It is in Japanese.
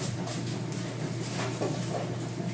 どうも。